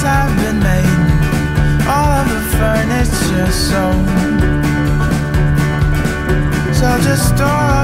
plans have been made, all of the furniture sold. So just store